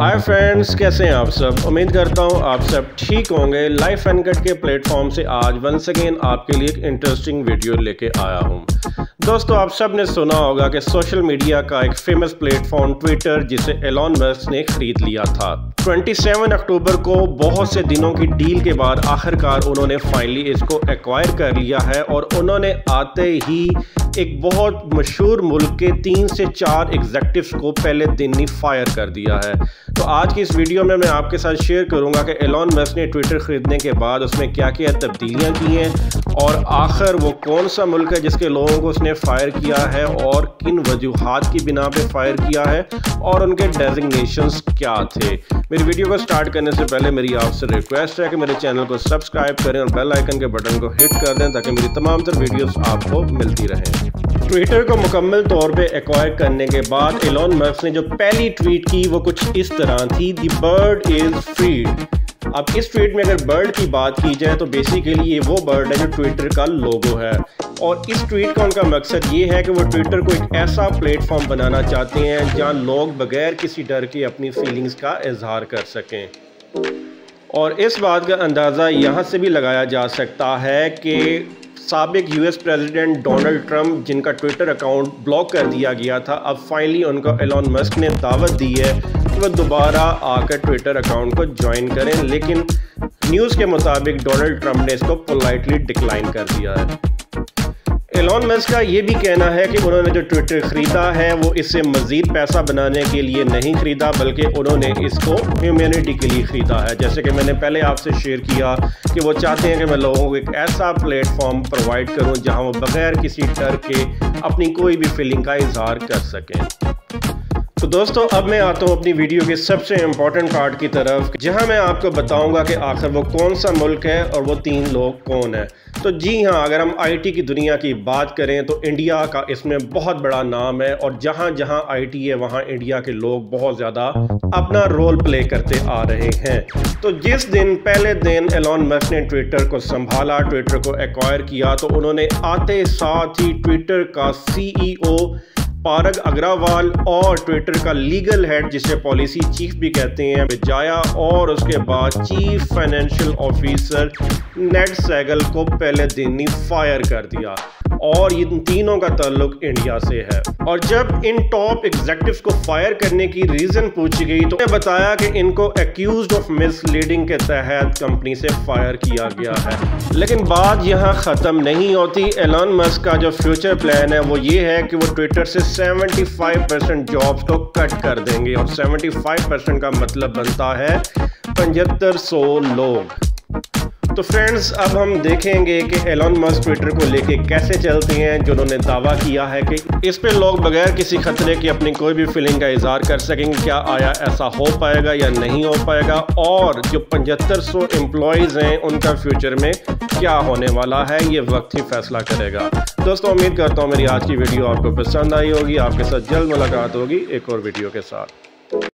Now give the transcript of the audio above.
Hi friends कैसे हैं आप सब? उम्मीद करता हूँ आप सब ठीक होंगे। लाइफ एनकट के प्लेटफॉर्म से आज वंस अगेन आपके लिए एक इंटरेस्टिंग वीडियो लेके आया हूँ। दोस्तों आप सबने सुना होगा कि सोशल मीडिया का एक फ़ेमस प्लेटफॉर्म ट्विटर जिसे एलॉन मस्क ने खरीद लिया था। 27 अक्टूबर को बहुत से दिनों की डील के बाद आखिरकार उन्होंने फाइनली इसको एक्वायर कर लिया है और उन्होंने आते ही एक बहुत मशहूर मुल्क के तीन से चार एग्जेक्टिव्स को पहले दिन ही फायर कर दिया है। तो आज की इस वीडियो में मैं आपके साथ शेयर करूँगा कि एलॉन मस्क ने ट्विटर ख़रीदने के बाद उसमें क्या क्या तब्दीलियाँ की हैं और आखिर वो कौन सा मुल्क है जिसके लोगों को उसने फायर किया है और किन वजूहत की बिना पर फायर किया है और उनके डेजिग्नेशंस क्या थे। मेरी वीडियो को स्टार्ट करने से पहले मेरी आपसे रिक्वेस्ट है कि मेरे चैनल को सब्सक्राइब करें और बेल आइकन के बटन को हिट कर दें ताकि मेरी तमाम तर वीडियोस आपको मिलती रहें। ट्विटर को मुकम्मल तौर पे एक्वायर करने के बाद एलॉन मस्क ने जो पहली ट्वीट की, वो कुछ इस तरह थी दी बर्ड इज़ फ्रीड अब इस ट्वीट में अगर बर्ड की बात की जाए तो बेसिकली ये वो बर्ड है जो ट्विटर का लोगो है। और इस ट्वीट का उनका मकसद ये है कि वो ट्विटर को एक ऐसा प्लेटफॉर्म बनाना चाहते हैं जहाँ लोग बगैर किसी डर के अपनी फीलिंग्स का इजहार कर सकें। और इस बात का अंदाज़ा यहाँ से भी लगाया जा सकता है कि सबक यूएस प्रेसिडेंट डोनाल्ड ट्रंप जिनका ट्विटर अकाउंट ब्लॉक कर दिया गया था, अब फाइनली उनको एलॉन मस्क ने दावत दी है कि वह दोबारा आकर ट्विटर अकाउंट को ज्वाइन करें, लेकिन न्यूज़ के मुताबिक डोनाल्ड ट्रंप ने इसको पोलाइटली डिक्लाइन कर दिया है। एलॉन मस्क का ये भी कहना है कि उन्होंने जो ट्विटर ख़रीदा है, वो इससे मज़ीद पैसा बनाने के लिए नहीं ख़रीदा, बल्कि उन्होंने इसको ह्यूमैनिटी के लिए ख़रीदा है। जैसे कि मैंने पहले आपसे शेयर किया कि वो चाहते हैं कि मैं लोगों को एक ऐसा प्लेटफॉर्म प्रोवाइड करूँ जहाँ वो बग़ैर किसी डर के अपनी कोई भी फीलिंग का इजहार कर सकें। तो दोस्तों, अब मैं आता हूँ अपनी वीडियो के सबसे इम्पोर्टेंट पार्ट की तरफ़, जहाँ मैं आपको बताऊँगा कि आखिर वो कौन सा मुल्क है और वो तीन लोग कौन है। तो जी हाँ अगर हम आईटी की दुनिया की बात करें तो इंडिया का इसमें बहुत बड़ा नाम है और जहाँ जहाँ आईटी है, वहाँ इंडिया के लोग बहुत ज़्यादा अपना रोल प्ले करते आ रहे हैं। तो जिस दिन, पहले दिन एलॉन मस्क ने ट्विटर को संभाला ट्विटर को एक्वायर किया तो उन्होंने आते साथ ही ट्विटर का सीईओ पारग अग्रवाल और ट्विटर का लीगल हेड जिसे पॉलिसी चीफ भी कहते हैं जाया, और उसके बाद chief financial officer Ned Segal को पहले दिन ही फायर कर दिया। और इन तीनों का ताल्लुक इंडिया से है। और जब इन टॉप एग्जेक्टिव को फायर करने की रीजन पूछी गई तो बताया कि इनको एक्यूज ऑफ़ मिसलीडिंग के तहत कंपनी से फायर किया गया है। लेकिन बात यहाँ ख़त्म नहीं होती। एलॉन मस्क का जो फ्यूचर प्लान है, वो ये है कि वो ट्विटर से 75 परसेंट जॉब्स को कट कर देंगे। और 75 परसेंट का मतलब बनता है पचहत्तर सौ लोग। तो फ्रेंड्स अब हम देखेंगे कि एलॉन मस्क ट्विटर को लेके कैसे चलते हैं, जो उन्होंने दावा किया है कि इस पे लोग बगैर किसी खतरे के अपनी कोई भी फीलिंग का इजहार कर सकेंगे, क्या आया ऐसा हो पाएगा या नहीं हो पाएगा, और जो पचहत्तर सौ एम्प्लॉयज़ हैं, उनका फ्यूचर में क्या होने वाला है, ये वक्त ही फैसला करेगा। दोस्तों, उम्मीद करता हूँ मेरी आज की वीडियो आपको पसंद आई होगी, आपके साथ जल्द मुलाकात होगी एक और वीडियो के साथ।